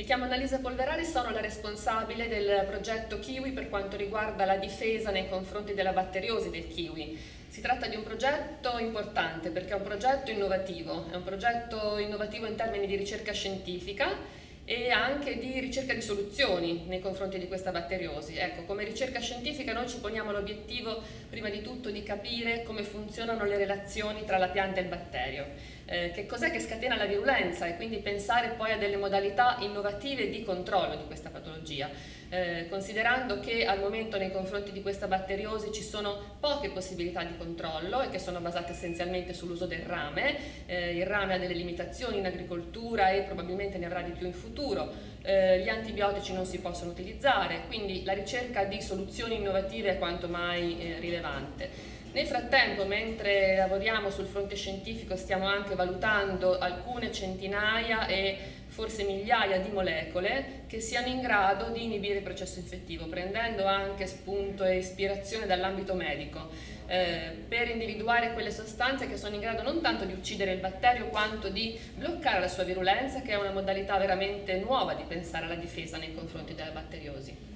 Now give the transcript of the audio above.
Mi chiamo Annalisa Polverari, sono la responsabile del progetto Kiwi per quanto riguarda la difesa nei confronti della batteriosi del kiwi. Si tratta di un progetto importante perché è un progetto innovativo, è un progetto innovativo in termini di ricerca scientifica e anche di ricerca di soluzioni nei confronti di questa batteriosi. Ecco, come ricerca scientifica noi ci poniamo l'obiettivo prima di tutto di capire come funzionano le relazioni tra la pianta e il batterio, eh, che cos'è che scatena la virulenza? E quindi pensare poi a delle modalità innovative di controllo di questa patologia, eh, considerando che al momento nei confronti di questa batteriosi ci sono poche possibilità di controllo e che sono basate essenzialmente sull'uso del rame, eh, il rame ha delle limitazioni in agricoltura e probabilmente ne avrà di più in futuro, eh, gli antibiotici non si possono utilizzare, quindi la ricerca di soluzioni innovative è quanto mai eh, rilevante. Nel frattempo, mentre lavoriamo sul fronte scientifico, stiamo anche valutando alcune centinaia e forse migliaia di molecole che siano in grado di inibire il processo infettivo, prendendo anche spunto e ispirazione dall'ambito medico, eh, per individuare quelle sostanze che sono in grado non tanto di uccidere il batterio quanto di bloccare la sua virulenza, che è una modalità veramente nuova di pensare alla difesa nei confronti della batteriosi.